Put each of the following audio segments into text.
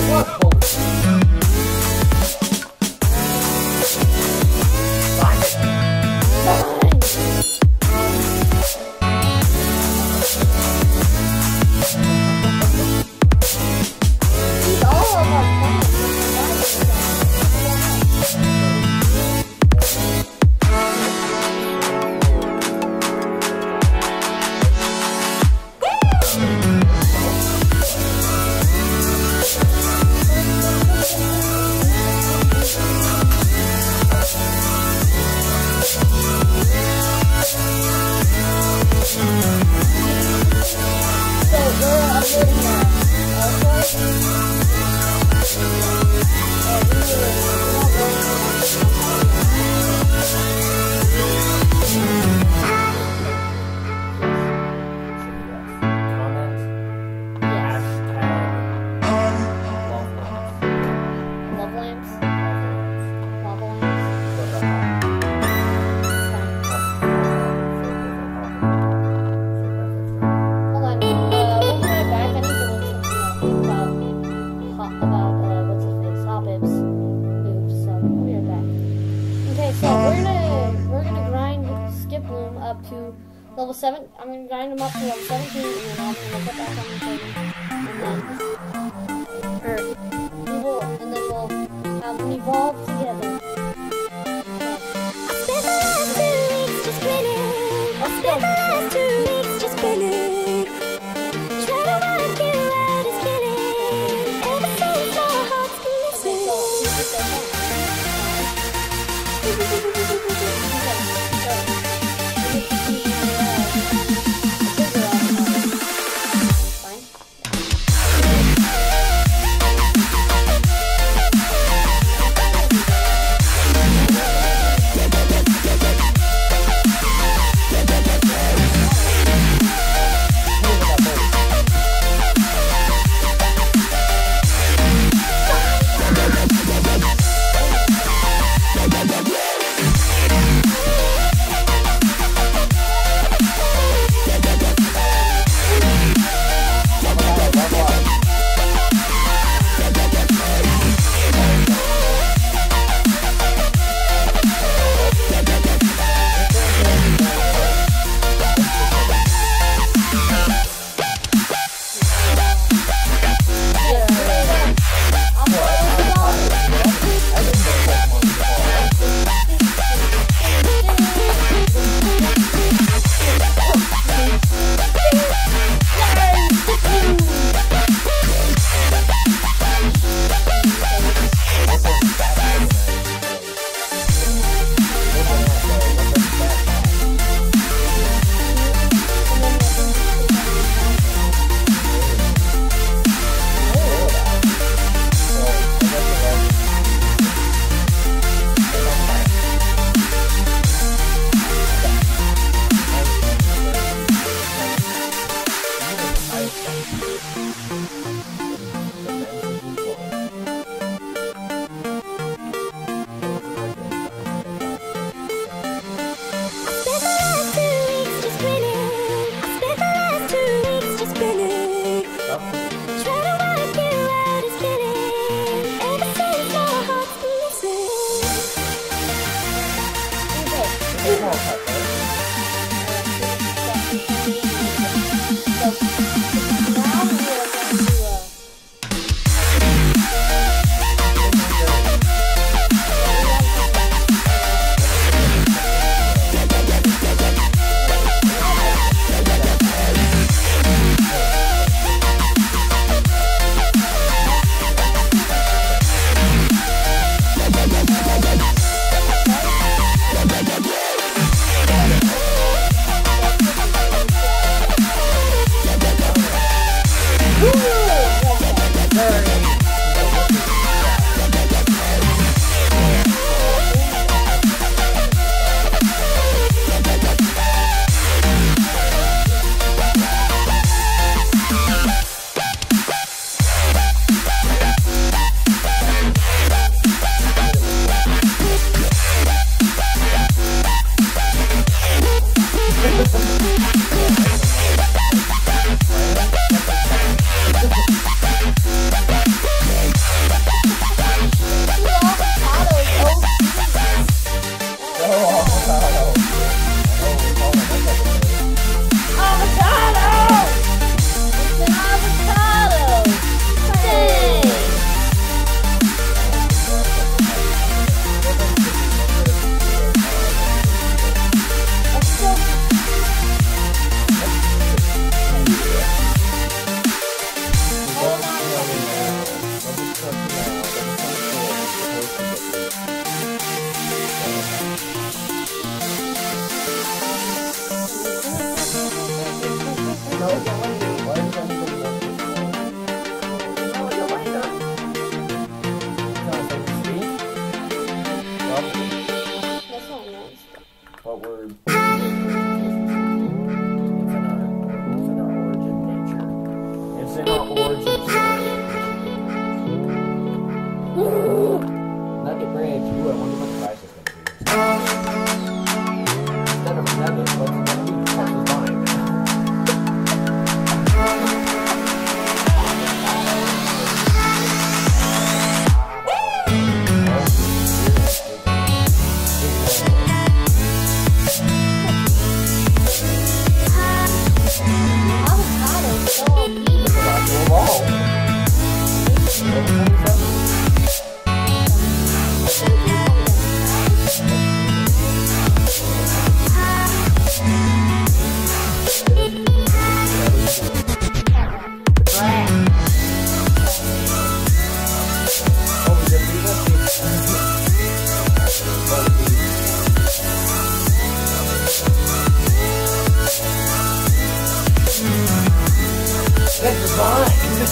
我操 seven. I'm gonna grind them up to level 17, and then I'm gonna put that on the table.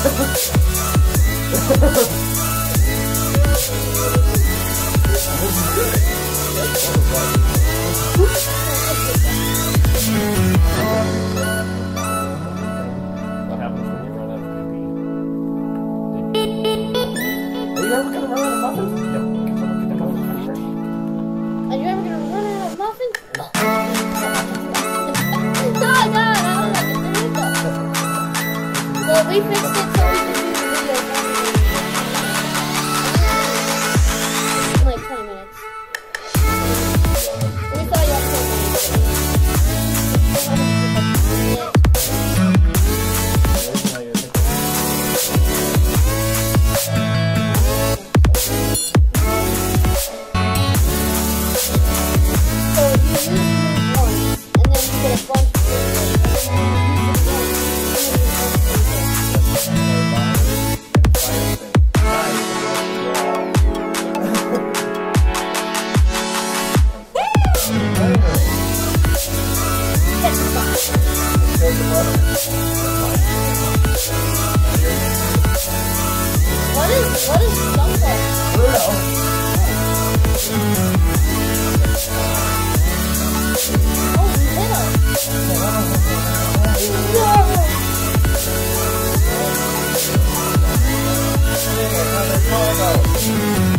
Ha ha ha! What is what is something? Oh, No.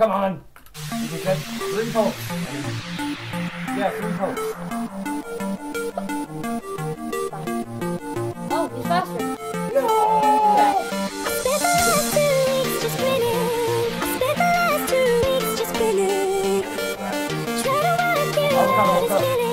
come on! Is it good? Three bolts. Yeah, three bolts. Oh, he's faster. No! Oh, come on, come on.